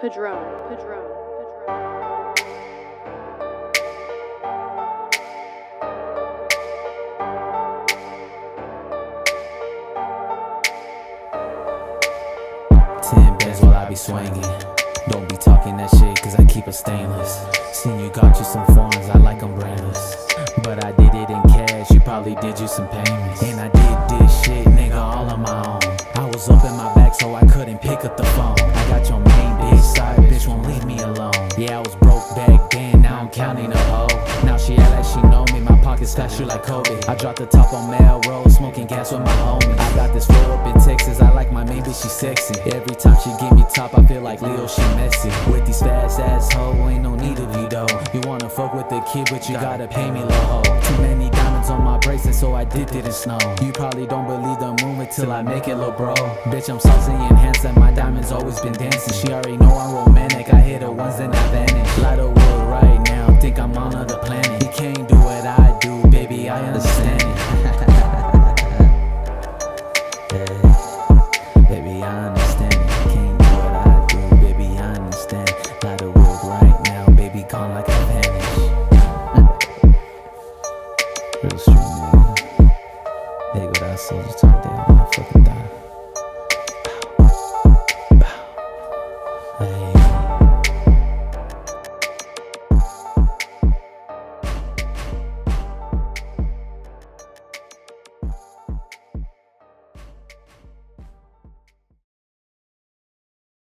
Padron, Padron. Ten bands while I be swinging. Don't be talking that shit, cause I keep it stainless. Seen you got you some foreigns, I like them brandless. But I did it in cash, you probably did you some payments. And I did this shit, nigga, all on my own. I was up in my back, so I couldn't pick up the phone. Counting a hoe. Now she act like she know me, my pockets fat, shoot like Kobe. I dropped the top on Melrose, smoking gas with my homie. I got this floor up in Texas, I like my main bitch, she sexy. Every time she give me top, I feel like Leo, she messy. With these fast ass hoe, ain't no need of you though. You wanna fuck with the kid, but you gotta pay me low. Too many diamonds on my bracelet, so I did it in snow. You probably don't believe the movement until I make it, little bro. Bitch, I'm saucy and handsome, my diamonds always been dancing. She already know I'm romantic, I hit her once and I vanish. Light soul to the day I fucking die.